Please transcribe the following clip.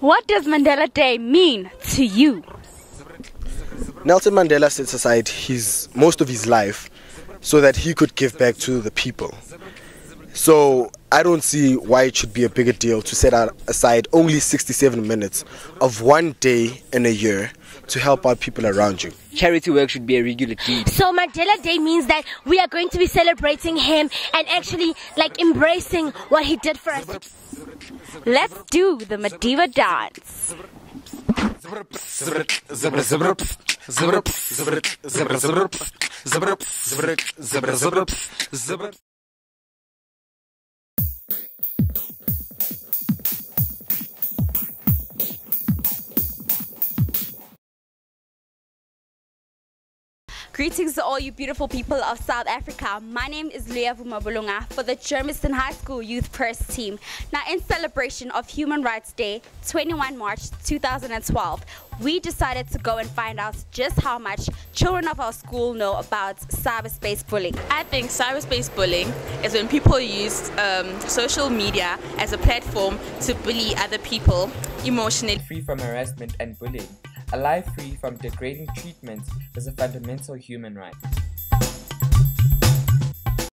What does Mandela Day mean to you? Nelson Mandela set aside his most of his life so that he could give back to the people. So I don't see why it should be a bigger deal to set aside only 67 minutes of one day in a year to help out people around you. Charity work should be a regular deed. So Mandela Day means that we are going to be celebrating him and actually like embracing what he did for us. Let's do the Madiba dance. Greetings to all you beautiful people of South Africa. My name is Leah Vumabulunga for the Germiston High School Youth Press team. Now in celebration of Human Rights Day, 21 March 2012, we decided to go and find out just how much children of our school know about cyberspace bullying. I think cyberspace bullying is when people use um, social media as a platform to bully other people emotionally. Free from harassment and bullying. A life free from degrading treatment is a fundamental human right.